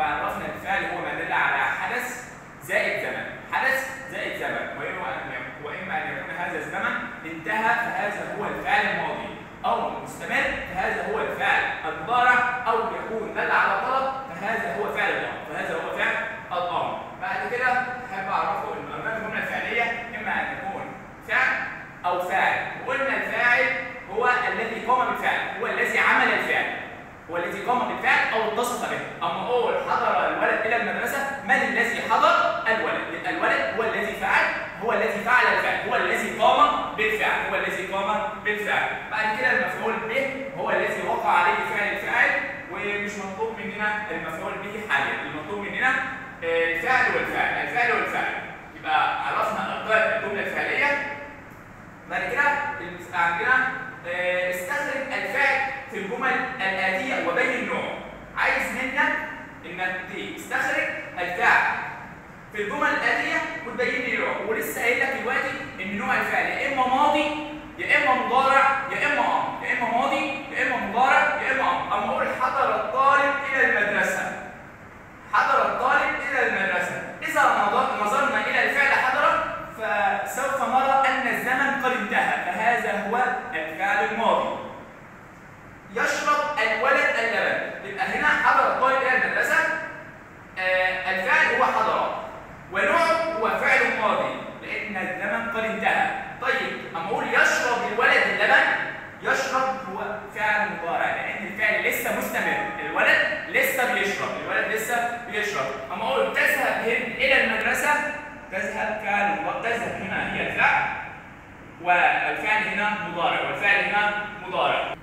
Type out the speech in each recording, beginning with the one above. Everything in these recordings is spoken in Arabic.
وعرفنا الفعل هو ما دل على حدث زائد زمن حدث زائد زمن واما ان يكون واما ان يكون هذا الزمن انتهى فهذا هو الفعل الماضي أو مستمر فهذا هو الفعل المضارع أو يكون دل على طلب فهذا هو فعل الامر فهذا هو فعل الامر بعد كده احب اعرفه ان اركان الجمله الفعليه اما ان يكون فعل أو فاعل وقلنا الفاعل هو الذي قام بالفعل هو الذي عمل الفعل هو الذي قام بالفعل أو اتصف به اما أقول حضر الولد إلى المدرسة من الذي حضر الولد يبقى الولد هو الذي فعل هو الذي فعل الفعل هو الذي قام بالفعل هو الذي قام بالفعل بعد كده المفعول به هو الذي وقع عليه فعل الفاعل ومش مطلوب مننا المفعول به حاجة. المطلوب مننا الفعل والفعل الفعل والفعل يبقى عرفنا اركان الجملة الفعليه بعد كده عندنا استخرج الفعل في الجمل الآتية وبين النوع. عايز منك إنك تستخرج الفعل في الجمل الآتية وتبين لي النوع. ولسه قايل لك دلوقتي إن نوع الفعل يا إما ماضي يا إما مضارع يا إما أمر يا إما ماضي يا إما مضارع يا إما أمر أما أقول حضر الطالب إلى المدرسة حضر الطالب إلى المدرسة اذا نظرنا إلى الفعل حضر فسوف نرى ان الزمن قد انتهى فهذا هو الفعل الماضي يشرب الولد اللبن يبقى هنا حضر الطالب إلى المدرسة آه الفعل هو حضر ونوعه هو فعل ماضي لأن الزمن قد انتهى طيب اما أقول يشرب الولد اللبن يشرب هو فعل مضارع لأن الفعل لسه مستمر الولد لسه بيشرب الولد لسه بيشرب. أما أقول تذهب إلى المدرسة تذهب فعل تذهب هنا هي الفعل. والفعل هنا مضارع والفعل هنا مضارع.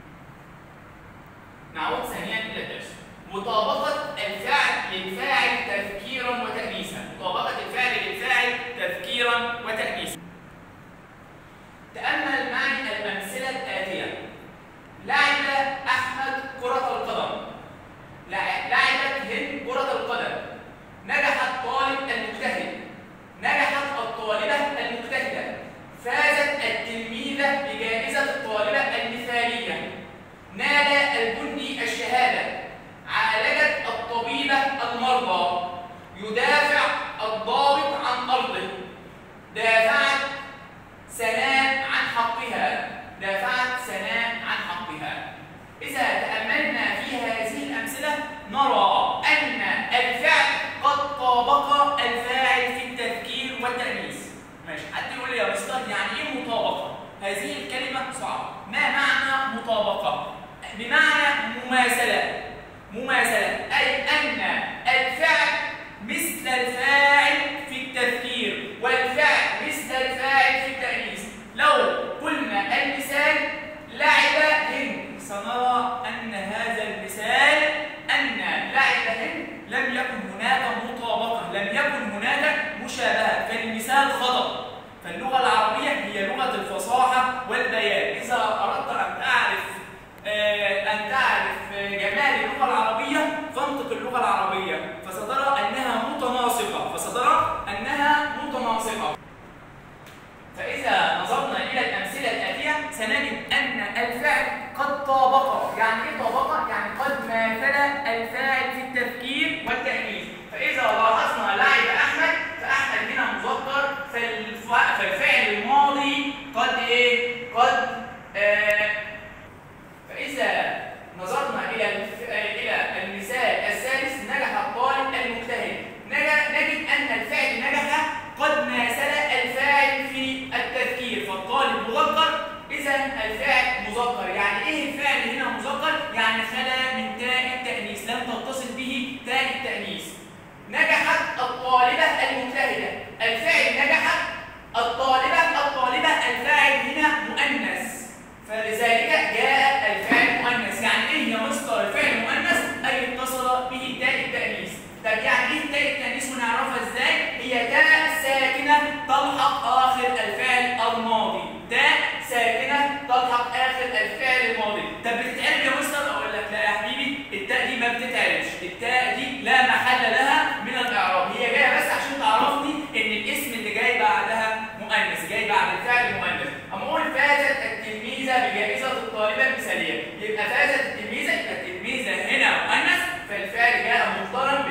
نعود ثانيا إلى الدرس. مطابقة الفعل للفاعل تفكيرا وتأنيسا مطابقة الفعل للفاعل تفكيرا وتأنيسا تأمل معي الأمثلة الآتية. لعب أحمد يدافع الضابط عن أرضه. دافعت سناء عن حقها. دافعت سناء عن حقها. إذا تأملنا في هذه الأمثلة نرى أن الفعل قد طابق الفاعل في التفكير والتأنيس ماشي. حد يقول لي يا مستر يعني إيه مطابقة؟ هذه الكلمة صعبة. ما معنى مطابقة؟ بمعنى مماثلة. مماثلة أي أن الفعل مثل الفاعل في التفكير والفعل مثل الفاعل في التأنيث. لو قلنا المثال لعب هند. سنرى أن هذا المثال أن لعب هند لم يكن هناك مطابقة لم يكن هناك مشابهة. فالمثال خطأ. فاللغة العربية هي لغة الفصاحة والبيان. إذا أردت أن تعرف أن تعرف جمال اللغة العربية فانطق اللغة العربية فسترى أنها متناسقة فسترى أنها متناسقة فإذا نظرنا إلى الأمثلة الآتية سنجد أن الفعل قد طابق يعني إيه طابق؟ يعني قد ماثل الفاعل في التفكير والتأنيث فإذا لاحظنا لعب أحمد فأحمد هنا مذكر فالفعل الماضي قد إيه؟ قد آه فإذا نظرنا إلى إلى المثال الثالث نجح الطالب المجتهد نجد أن الفعل نجح قد ماثل الفاعل في التفكير فالطالب مذكر الفعل مذكر. يعني إيه الفعل هنا مذكر؟ يعني خلا من تاء التأنيث. لم تتصل به تاء التأنيث. نجحت الطالبة المجتهدة. الفعل نجحت الطالبة الطالبة الفاعل هنا مؤنث. فلذلك الخارج التاء دي لا محل لها من الإعراب. هي جاية بس عشان تعرفني إن الاسم اللي جاي بعدها مؤنث جاي بعد الفعل مؤنث. أما أقول فازت التلميذة بجائزة الطالبه المثالية. يبقى فازت التلميذة يبقى التلميذة هنا مؤنث فالفعل جاء مقترن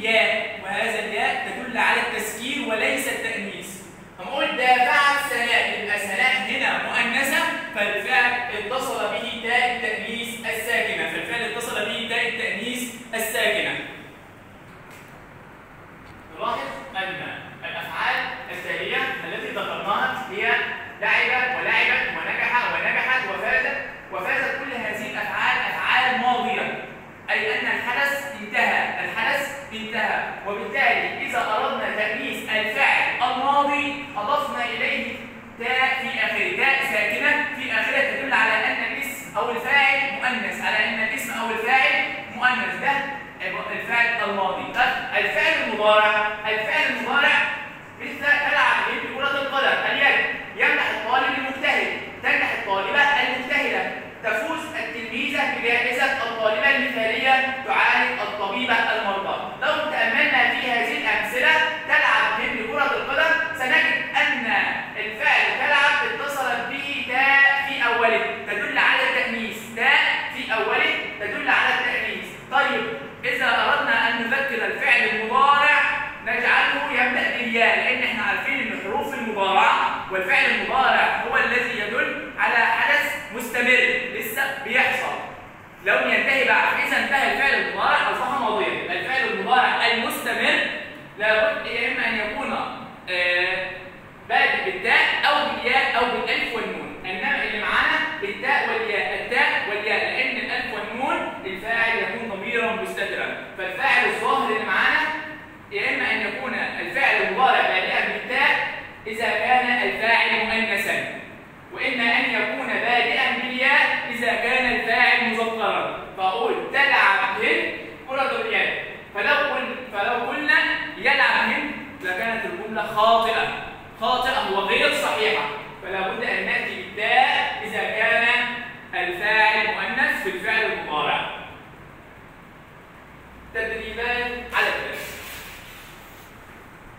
ياء وهذا الياء تدل على التسكين وليس التأنيث. هنقول دافعت سناء يبقى سناء هنا مؤنثه فالفعل اتصل به تاء التانيث الساكنه فالفعل اتصل به تاء التانيث الساكنه نلاحظ ان الافعال التاليه التي ذكرناها هي لعب ولعبت ونجح ونجحت وفازت وفازت كل هذه الافعال افعال ماضيه اي ان الحدث انتهى الحدث انتهى وبالتالي اذا اردنا تانيث الفعل الماضي اضفنا اليه تاء في اخره تاء ساكنه في اخره تدل على ان الاسم أو الفاعل مؤنث على ان الاسم أو الفاعل مؤنث ده الفعل الماضي طب الفعل المضارع الفعل المضارع مثل تلعب به بكرة القدم اليد يمنح الطالب المجتهد تمنح الطالبة المجتهدة تفوز التلميذة بجائزة الطالبة المثالية تعالج الطبيبة المرضى لو تأملنا في هذه الأمثلة تلعب به بكرة القدم سنجد أن الفعل تلعب اتصلت به تاء في أوله تدل على التأنيث تاء في أوله تدل على التأنيث طيب إذا أردنا أن نذكر الفعل المضارع نجعله يبدأ بالياء لأن إحنا عارفين أن حروف المضارعة والفعل المضارع هو الذي يدل على حدث مستمر لسه بيحصل. لو ينتهي بعد إذا انتهى الفعل المضارع أصبح ماضيا الفعل المضارع المستمر لابد يا إما أن يكون آه بادئ بالتاء أو بالياء أو بالألف والنون إنما اللي معانا بالتاء والياء التاء والياء لأن الألف والنون الفاعل يكون ضميرا مستترا فالفاعل الظاهر اللي معانا يا اما ان يكون الفاعل المضارع بادئا بالتاء اذا كان الفاعل مؤنثا واما ان يكون بادئا بالياء اذا كان الفاعل مذكرا فاقول تلعب هند كرة اليد فلو قلنا فلو قلنا يلعب هند لكانت الجمله خاطئه خاطئه وغير صحيحه فلا بد ان ناتي بالتاء اذا كان الفاعل مؤنث في الفعل المضارع تدريبات على الدرس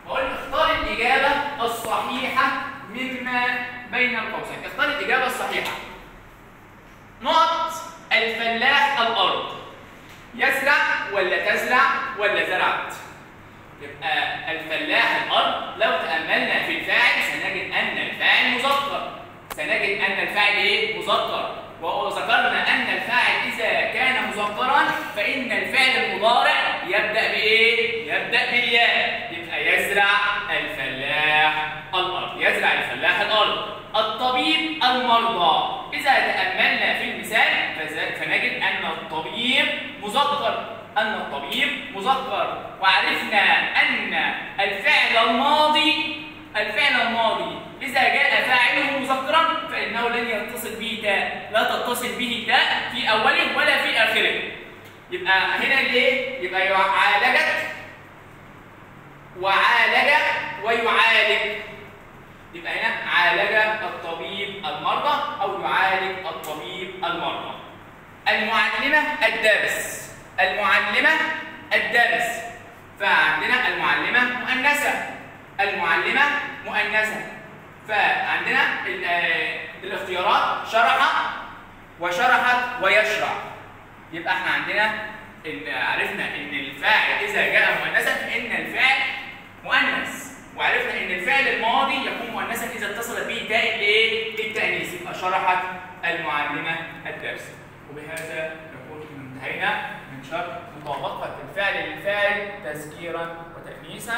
بقول اختار الإجابة الصحيحة مما بين القوسين اختار الإجابة الصحيحة نقط الفلاح الأرض يزرع ولا تزرع ولا زرعت؟ يبقى الفلاح الأرض لو تأملنا في الفاعل سنجد أن الفاعل مذكر. سنجد أن الفاعل إيه؟ مذكر. وذكرنا أن الفاعل إذا كان مذكرا فإن الفعل المضارع يبدأ بإيه؟ يبدأ بالياء. يبقى يزرع الفلاح الأرض. يزرع الفلاح الأرض. الطبيب المرضى. إذا تأملنا في المثال فنجد أن الطبيب مذكر. أن الطبيب مذكر وعرفنا أن الفعل الماضي الفعل الماضي إذا جاء فاعله مذكرا فإنه لن يتصل به تاء لا تتصل به تاء في أوله ولا في آخره. يبقى هنا ليه؟ يبقى عالجت وعالج ويعالج. يبقى هنا عالج الطبيب المرضى أو يعالج الطبيب المرضى. المعلمة الدرس المعلمة الدرس. فعندنا المعلمة مؤنثة. المعلمة مؤنثة. فعندنا الاختيارات شرح وشرحت ويشرح. يبقى إحنا عندنا عرفنا إن الفاعل إذا جاء مؤنثا فان الفعل مؤنث. وعرفنا إن الفعل الماضي يكون مؤنثا إذا اتصل به تاء الإيه؟ التانيث يبقى شرحت المعلمة الدرس. وبهذا نكون انتهينا. من شرح مطابقه الفعل للفاعل تذكيرا وتانيثا.